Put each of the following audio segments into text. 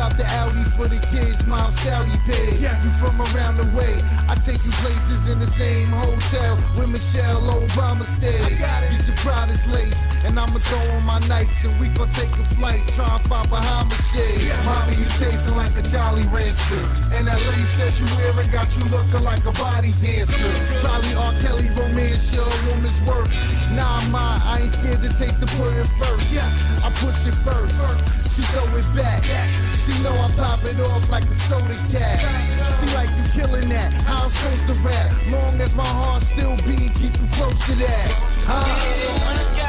cop the Audi for the kids, mom Saudi pay. You from around the way. I take you places in the same hotel where Michelle Obama stayed. Get your proudest lace, and I'ma throw on my nights, and we gon' take a flight, try and find behind my shade. Mommy, you tasting like a Jolly Rancher, and that lace that you wearing got you looking like a body dancer. Probably R. Kelly romance, your woman's worth. Nah, ma, I ain't scared to taste the pudding first. I push it first. She throw it back. She know I pop it off like a soda cat. She like you killing that. How I'm supposed to rap? Long as my heart still beat, keep you close to that. Huh?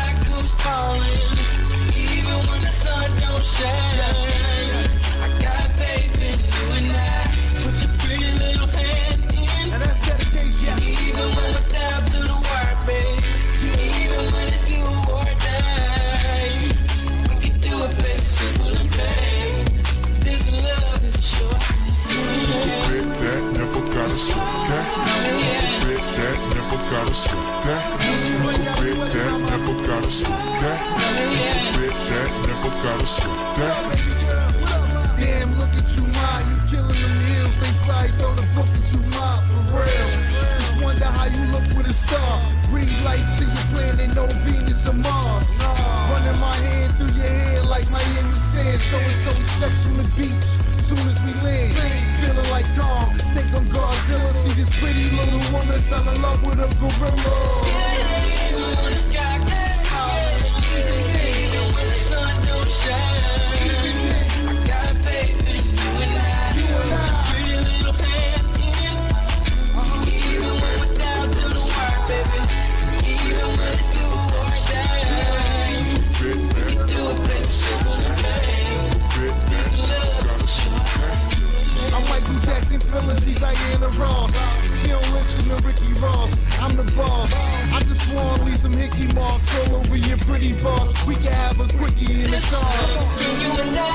Venus or Mars. Running my hand through your hair like Miami sand. So it's so sex on the beach. Soon as we land, feeling like calm. Take on Godzilla. See this pretty little woman fell in love with a gorilla. some hickey marks all over your pretty bars. We can have a quickie in the car.